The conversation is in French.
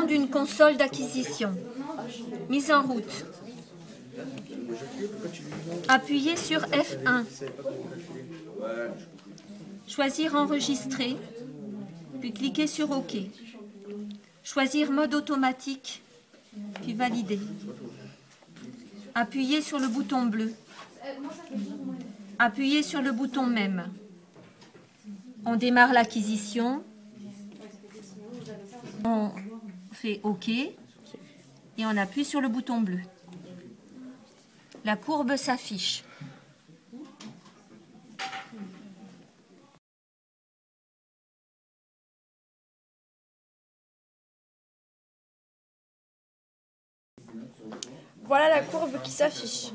D'une console d'acquisition. Mise en route. Appuyez sur F1. Choisir enregistrer, puis cliquez sur OK. Choisir mode automatique, puis valider. Appuyez sur le bouton bleu. Appuyez sur le bouton même. On démarre l'acquisition. On fait OK et on appuie sur le bouton bleu. La courbe s'affiche. Voilà la courbe qui s'affiche.